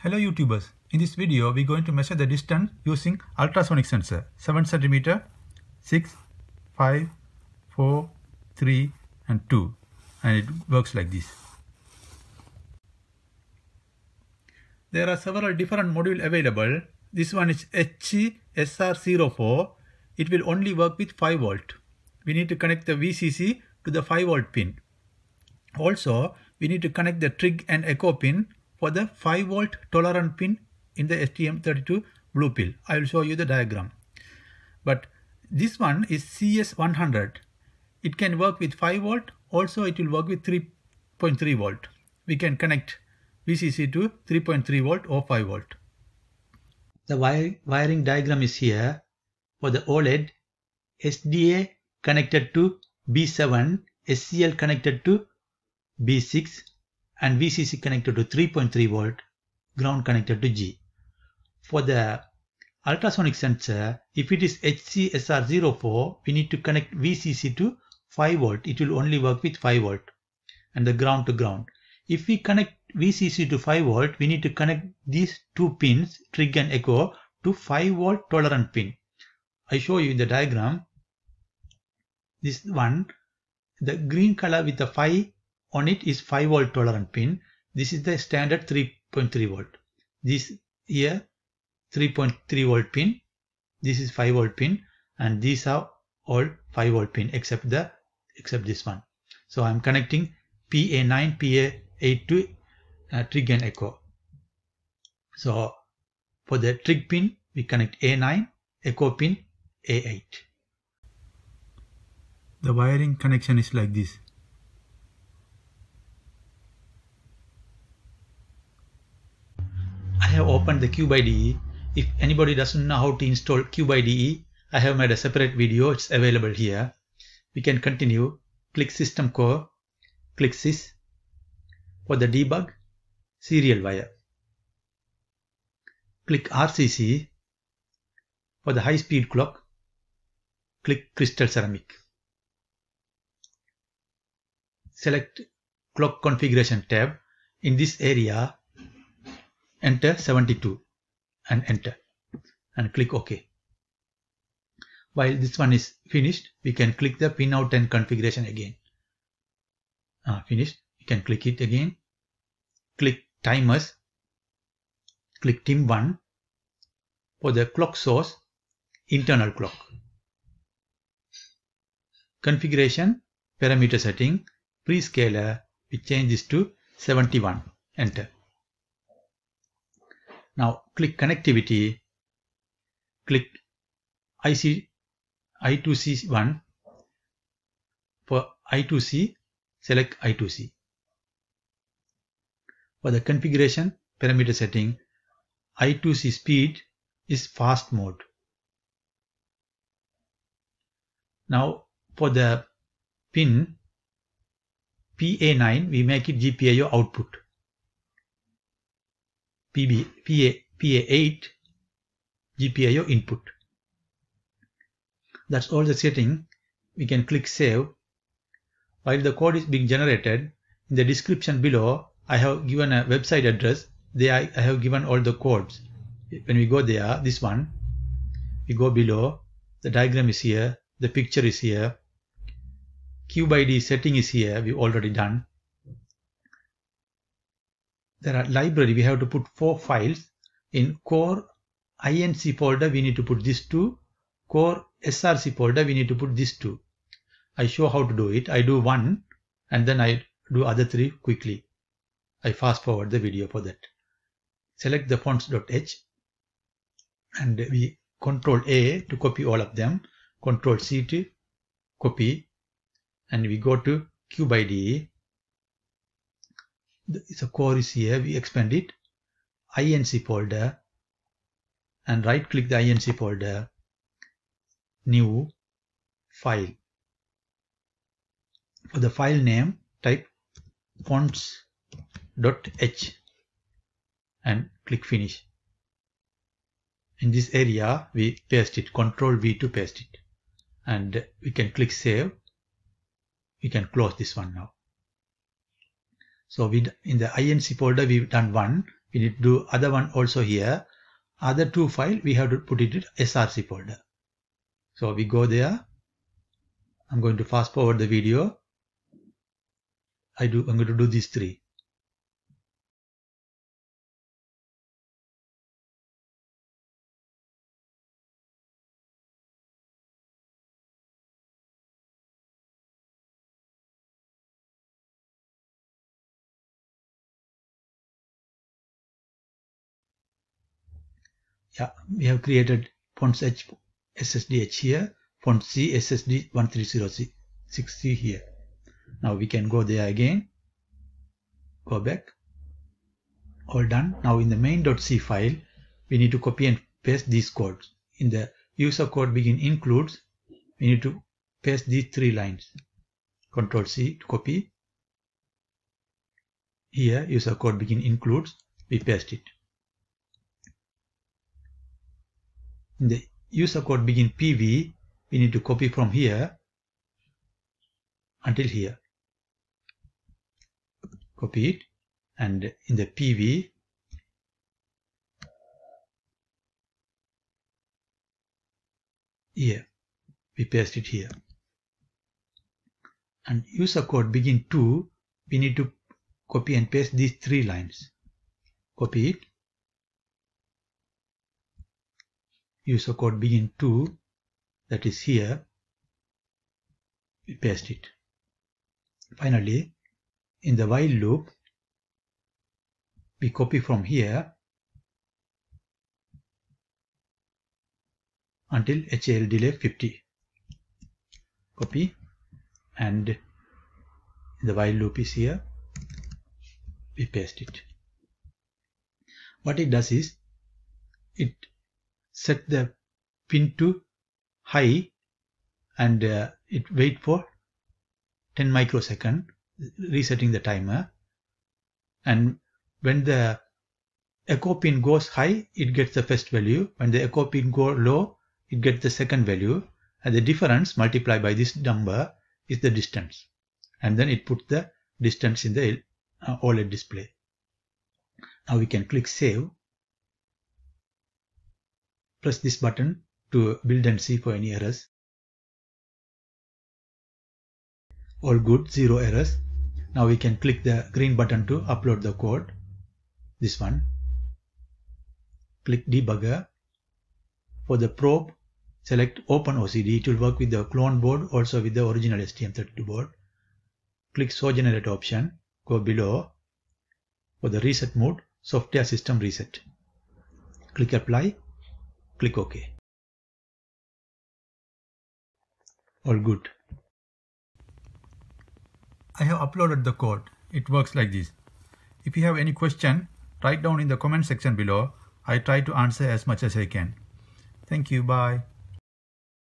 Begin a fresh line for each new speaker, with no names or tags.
Hello YouTubers. In this video, we're going to measure the distance using ultrasonic sensor 7 centimeter, 6, 5, 4, 3 and 2 and it works like this. There are several different modules available. This one is HC-SR04. It will only work with 5 volt. We need to connect the VCC to the 5 volt pin. Also, we need to connect the trig and echo pin for the 5 volt tolerant pin in the STM32 blue pill. I will show you the diagram. But this one is CS100. It can work with 5 volt. Also, it will work with 3.3 volt. We can connect VCC to 3.3 volt or 5 volt.
The wiring diagram is here. For the OLED, SDA connected to B7, SCL connected to B6 and VCC connected to 3.3 volt, ground connected to G. For the ultrasonic sensor, if it is HCSR04, we need to connect VCC to 5 volt. It will only work with 5 volt and the ground to ground. If we connect VCC to 5 volt, we need to connect these two pins, trig and echo, to 5 volt tolerant pin. I show you in the diagram. This one, the green color with the 5 on it is 5 volt tolerant pin. This is the standard 3.3 volt. This here 3.3 volt pin. This is 5 volt pin and these are all 5 volt pin except the except this one. So I'm connecting PA9, PA8 to uh, trig and echo. So for the trig pin we connect A9, echo pin A8.
The wiring connection is like this.
Have opened the Cube IDE. If anybody doesn't know how to install Cube IDE, I have made a separate video. It's available here. We can continue. Click System Core. Click Sys. For the debug, serial wire. Click RCC. For the high speed clock, click Crystal Ceramic. Select Clock Configuration tab. In this area, enter 72 and enter and click OK. While this one is finished, we can click the pinout and configuration again. Ah, finished. You can click it again. Click timers. Click TIM1 for the clock source, internal clock. Configuration, parameter setting, prescaler, we change this to 71. Enter. Now click connectivity, click IC I2C1. For I2C, select I2C. For the configuration parameter setting, I2C speed is fast mode. Now for the pin PA9, we make it GPIO output. PB, PA, PA8 GPIO input. That's all the setting. We can click save. While the code is being generated, in the description below, I have given a website address. There I have given all the codes. When we go there, this one, we go below, the diagram is here, the picture is here, CubeID setting is here, we've already done. There are library, we have to put four files. In core INC folder, we need to put these two. Core SRC folder, we need to put these two. I show how to do it. I do one and then I do other three quickly. I fast forward the video for that. Select the fonts.h and we control A to copy all of them. Control C to copy and we go to Cube IDE. The core is here. We expand it. INC folder and right click the INC folder. New file. For the file name, type fonts.h and click finish. In this area, we paste it. Control V to paste it. And we can click save. We can close this one now. So we in the INC folder we've done one. We need to do other one also here. Other two file we have to put it in SRC folder. So we go there. I'm going to fast forward the video. I do I'm going to do these three. Yeah, we have created fonts H SSDH here, font C SSD 1306C here. Now we can go there again, go back, all done. Now in the main.c file, we need to copy and paste these codes. In the user code begin includes, we need to paste these three lines. Control C to copy. Here user code begin includes, we paste it. in the user code begin PV, we need to copy from here until here. Copy it and in the PV, here, we paste it here. And user code begin 2, we need to copy and paste these three lines. Copy it user code begin 2 that is here we paste it. Finally in the while loop we copy from here until HAL delay 50 copy and the while loop is here we paste it. What it does is it set the pin to high and uh, it wait for 10 microsecond resetting the timer. And when the echo pin goes high it gets the first value. When the echo pin go low it gets the second value. And the difference multiplied by this number is the distance. And then it puts the distance in the uh, OLED display. Now we can click save press this button to build and see for any errors. All good, zero errors. Now we can click the green button to upload the code. This one. Click debugger. For the probe, select OpenOCD. It will work with the clone board, also with the original STM32 board. Click show generate option. Go below. For the reset mode, software system reset. Click apply Click OK. All good.
I have uploaded the code. It works like this. If you have any question, write down in the comment section below. I try to answer as much as I can. Thank you. Bye.